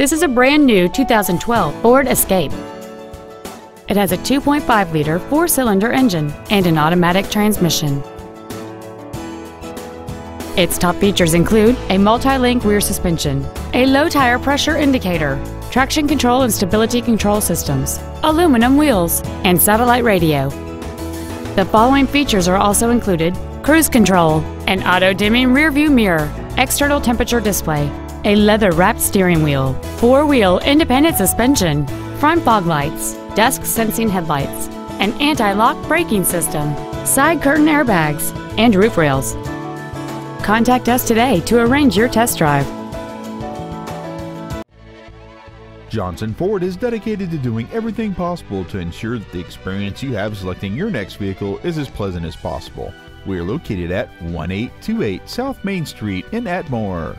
This is a brand new 2012 Ford Escape. It has a 2.5-liter four-cylinder engine and an automatic transmission. Its top features include a multi-link rear suspension, a low tire pressure indicator, traction control and stability control systems, aluminum wheels, and satellite radio. The following features are also included cruise control, an auto-dimming rearview mirror, external temperature display, a leather-wrapped steering wheel, four-wheel independent suspension, front fog lights, dusk sensing headlights, an anti-lock braking system, side curtain airbags, and roof rails. Contact us today to arrange your test drive. Johnson Ford is dedicated to doing everything possible to ensure that the experience you have selecting your next vehicle is as pleasant as possible. We are located at 1828 South Main Street in Atmore.